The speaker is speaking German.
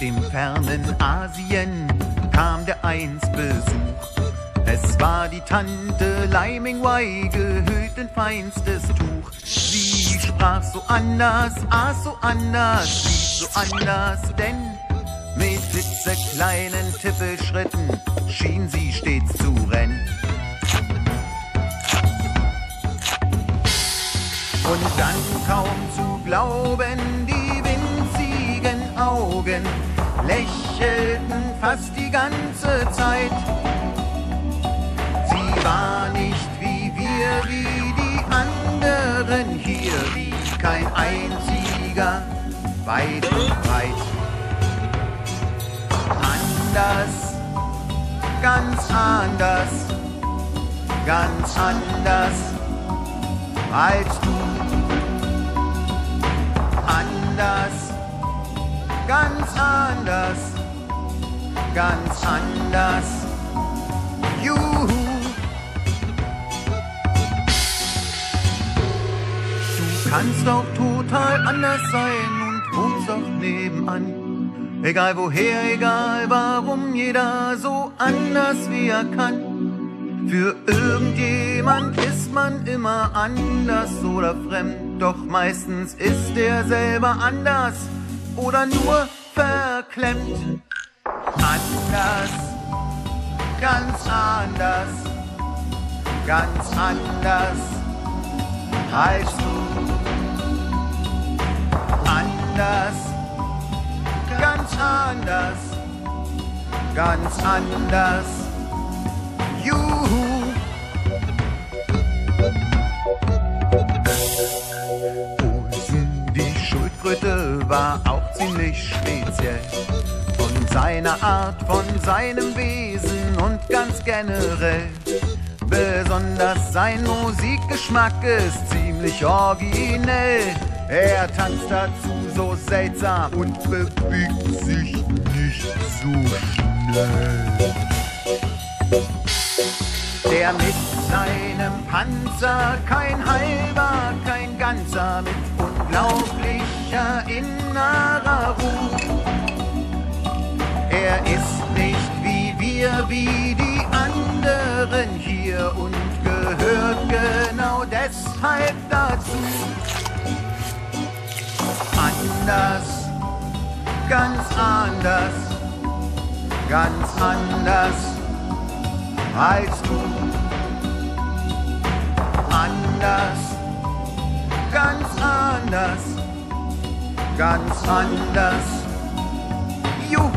fernen Asien kam der einst Besuch. Es war die Tante Leimingwei, gehüllt in feinstes Tuch. Sie sprach so anders, ah so anders, lief so anders, denn mit klitzekleinen Tippelschritten schien sie stets zu rennen. Und dann kaum zu glauben, die winzigen Augen lächelten fast die ganze Zeit. Sie war nicht wie wir, wie die anderen hier, wie kein einziger, weit und breit. Anders, ganz anders, ganz anders als du. Ganz anders, ganz anders. Juhu. Du kannst auch total anders sein und wohnst auch nebenan. Egal woher, egal warum, jeder so anders wie er kann. Für irgendjemand ist man immer anders oder fremd, doch meistens ist er selber anders oder nur verklemmt. Anders, ganz anders, ganz anders als du. Anders, ganz anders, ganz anders. Juhu. Olsen, die Schildkröte, war ziemlich speziell. Von seiner Art, von seinem Wesen und ganz generell. Besonders sein Musikgeschmack ist ziemlich originell. Er tanzt dazu so seltsam und bewegt sich nicht so schnell. Der mit seinem Panzer kein halber, kein ganzer, mit unglaublicher innerer Ruhe. Er ist nicht wie wir, wie die anderen hier und gehört genau deshalb dazu. Anders, ganz anders, ganz anders als du. Anders, ganz anders, ganz anders. Juhu.